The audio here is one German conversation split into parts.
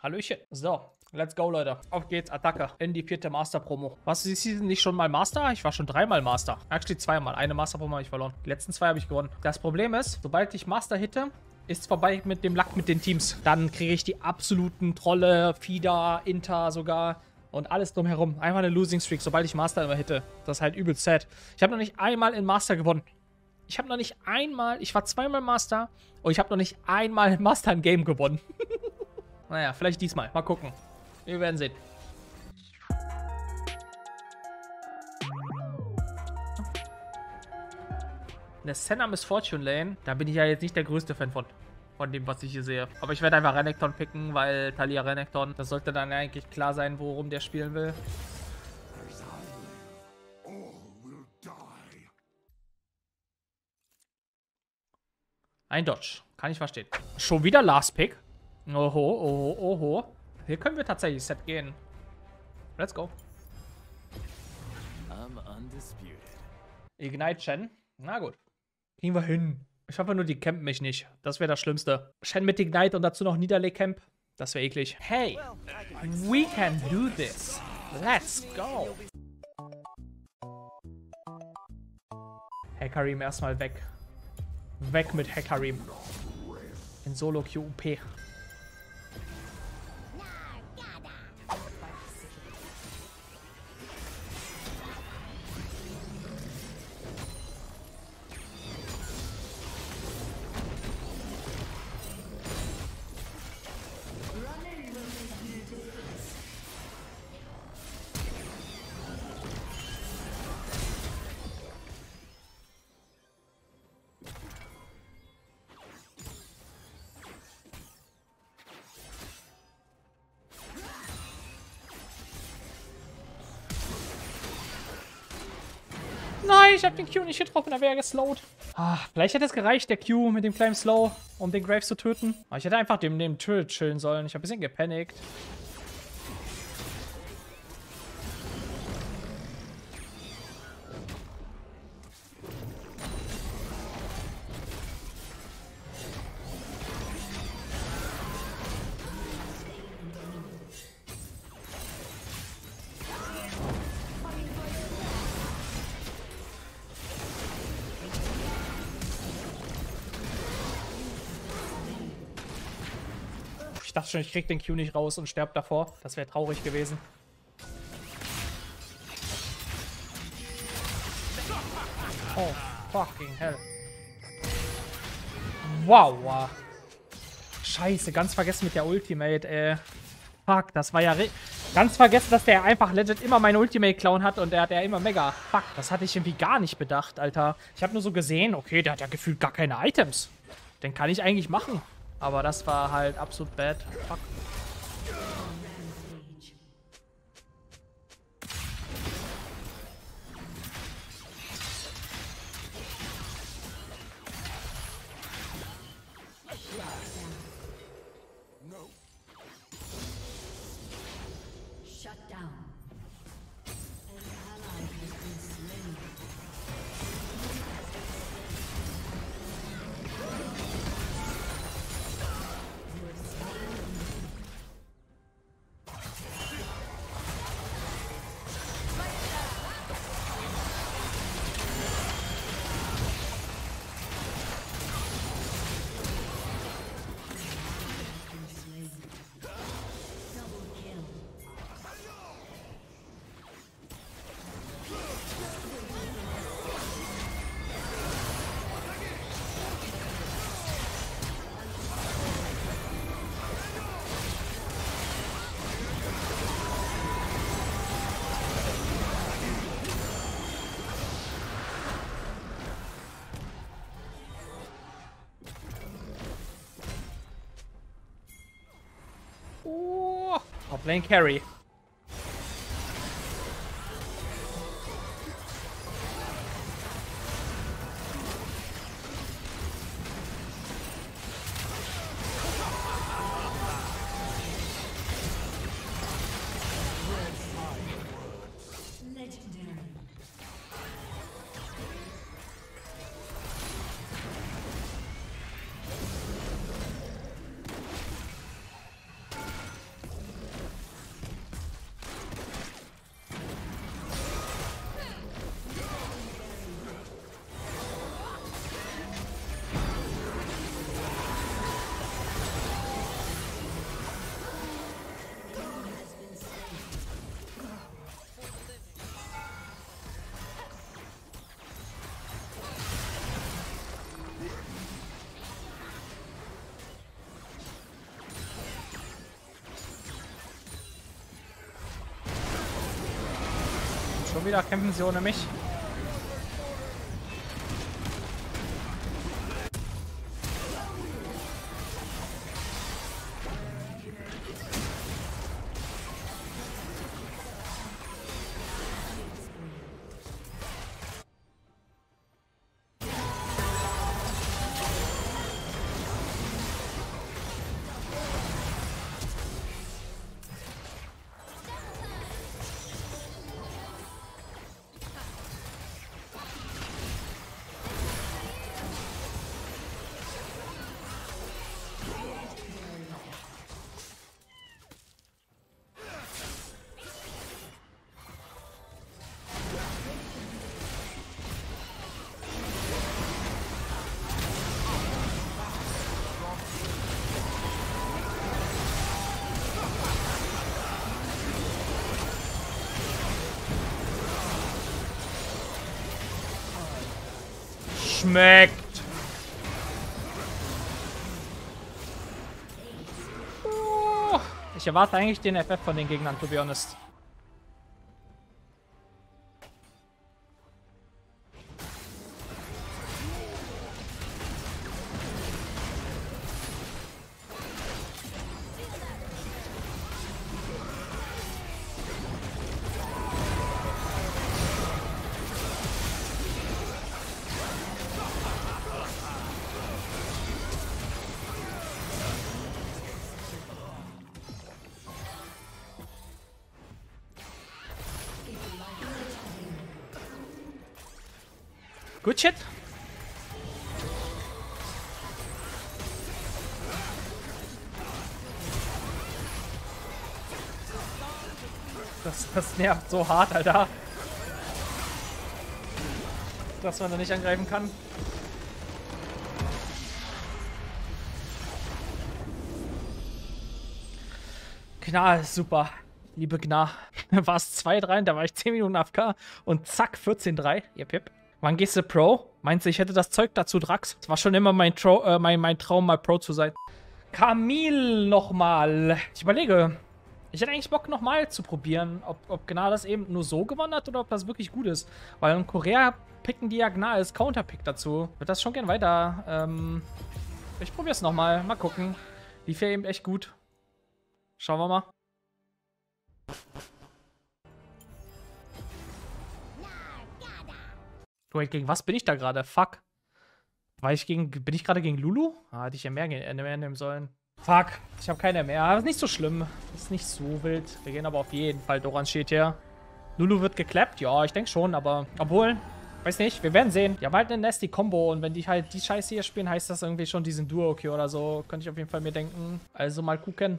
Hallöchen. So, let's go, Leute. Auf geht's, Attacke. In die vierte Master-Promo. Was, ist die nicht schon mal Master? Ich war schon dreimal Master. Actually zweimal. Eine Master-Promo habe ich verloren. Die letzten zwei habe ich gewonnen. Das Problem ist, sobald ich Master hitte, ist vorbei mit dem Lack mit den Teams. Dann kriege ich die absoluten Trolle, Fieder, Inter sogar und alles drumherum. Einfach eine Losing Streak, sobald ich Master immer hitte. Das ist halt übel sad. Ich habe noch nicht einmal in Master gewonnen. Ich habe noch nicht einmal, ich war zweimal Master und ich habe noch nicht einmal in Master ein Game gewonnen. Naja, vielleicht diesmal. Mal gucken. Wir werden sehen. Der Senna Miss Fortune Lane, da bin ich ja jetzt nicht der größte Fan von. Von dem, was ich hier sehe. Aber ich werde einfach Renekton picken, weil Talia Renekton, das sollte dann eigentlich klar sein, worum der spielen will. Ein Dodge. Kann ich verstehen. Schon wieder Last Pick. Oho, oho, oho. Hier können wir tatsächlich Set gehen. Let's go. Ignite Shen. Na gut. Kriegen wir hin. Ich hoffe nur, die campen mich nicht. Das wäre das Schlimmste. Shen mit Ignite und dazu noch Niederleg Camp. Das wäre eklig. Hey, we can do this. Let's go. Hekarim erstmal weg. Weg mit Hekarim. In Solo QUP. Nein, ich habe den Q nicht getroffen, da wäre er geslowt. Ah, vielleicht hätte es gereicht, der Q mit dem kleinen Slow, um den Graves zu töten. Aber ich hätte einfach dem, dem Turret chillen sollen. Ich habe ein bisschen gepanikt. Dachte schon, ich krieg den Q nicht raus und sterb davor. Das wäre traurig gewesen. Oh, fucking hell. Wow. Scheiße, ganz vergessen mit der Ultimate, ey. Fuck, das war ja... Ganz vergessen, dass der einfach legit immer meine Ultimate klauen hat und der hat ja immer mega... Fuck, das hatte ich irgendwie gar nicht bedacht, Alter. Ich habe nur so gesehen, okay, der hat ja gefühlt gar keine Items. Den kann ich eigentlich machen. Aber das war halt absolut bad. Fuck. Oh, Top Lane Carry. Schon wieder kämpfen sie ohne mich. Schmeckt. Oh, ich erwarte eigentlich den FF von den Gegnern, to be honest. Good shit. Das, das nervt so hart, Alter. Dass man da nicht angreifen kann. Gna ist super. Liebe Gna. War es 2-3, da war ich 10 Minuten AFK und zack, 14-3. Yep, yep. Wann gehst du Pro? Meinst du, ich hätte das Zeug dazu, Drax? Es war schon immer mein, Tro äh, mein, mein Traum, mal Pro zu sein. Camille nochmal. Ich überlege, ich hätte eigentlich Bock nochmal zu probieren, ob, ob Gnar das eben nur so gewonnen hat oder ob das wirklich gut ist. Weil in Korea picken die ja Gnar als Counterpick dazu. Würde das schon gern weiter. Ähm, ich probiere es nochmal. Mal gucken. Lief ja eben echt gut. Schauen wir mal. Wait, gegen was bin ich da gerade? Fuck. War ich gegen, bin ich gerade gegen Lulu? Ah, hätte ich ja mehr, äh, mehr nehmen sollen. Fuck, ich habe keine mehr. Aber ist nicht so schlimm. Ist nicht so wild. Wir gehen aber auf jeden Fall. Doran steht hier. Lulu wird geklappt? Ja, ich denke schon, aber obwohl, weiß nicht, wir werden sehen. Ja, bald eine nasty Combo und wenn die halt die Scheiße hier spielen, heißt das irgendwie schon, die sind Duo okay oder so. Könnte ich auf jeden Fall mir denken. Also mal gucken.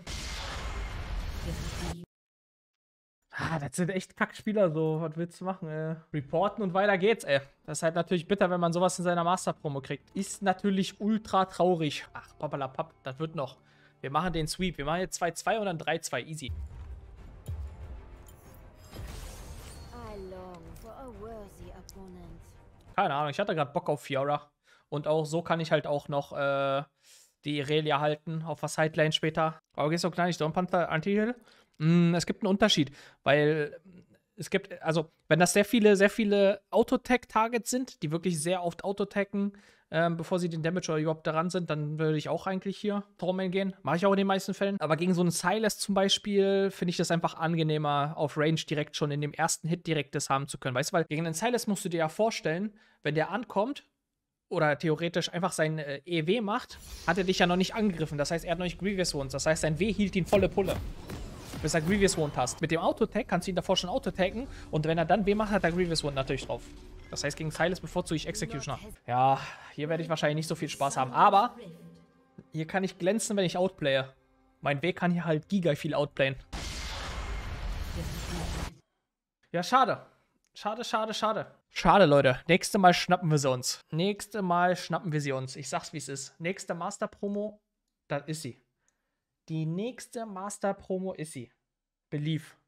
Ah, das sind echt Kackspieler, so. Was willst du machen, ey? Reporten und weiter geht's, ey. Das ist halt natürlich bitter, wenn man sowas in seiner Master-Promo kriegt. Ist natürlich ultra traurig. Ach, pappalapapp, das wird noch. Wir machen den Sweep. Wir machen jetzt 2-2 und dann 3-2. Easy. Keine Ahnung, ich hatte gerade Bock auf Fiora. Und auch so kann ich halt auch noch äh, die Irelia halten auf der Sideline später. Aber gehst du klein, ich Panther Anti-Heal? Mm, es gibt einen Unterschied, weil es gibt, also, wenn das sehr viele, sehr viele Autotech-Targets sind, die wirklich sehr oft Autotechen, ähm, bevor sie den Damage oder überhaupt daran sind, dann würde ich auch eigentlich hier Tormain gehen. Mache ich auch in den meisten Fällen. Aber gegen so einen Silas zum Beispiel finde ich das einfach angenehmer, auf Range direkt schon in dem ersten Hit direkt das haben zu können. Weißt du, weil gegen einen Silas musst du dir ja vorstellen, wenn der ankommt oder theoretisch einfach sein äh, EW macht, hat er dich ja noch nicht angegriffen. Das heißt, er hat noch nicht Grievous Wounds. Das heißt, sein W hielt ihn volle Pulle bis er Grievous Wound hast. Mit dem Auto-Tag kannst du ihn davor schon Auto-Taggen und wenn er dann B macht, hat er Grievous Wound natürlich drauf. Das heißt, gegen Silas bevorzuge ich Executioner. Ja, hier werde ich wahrscheinlich nicht so viel Spaß haben, aber hier kann ich glänzen, wenn ich outplaye. Mein W kann hier halt giga viel outplayen. Ja, schade. Schade, schade, schade. Schade, Leute. Nächste Mal schnappen wir sie uns. Nächste Mal schnappen wir sie uns. Ich sag's, wie es ist. Nächste Master-Promo, das ist sie. Die nächste Master-Promo ist sie. Belief.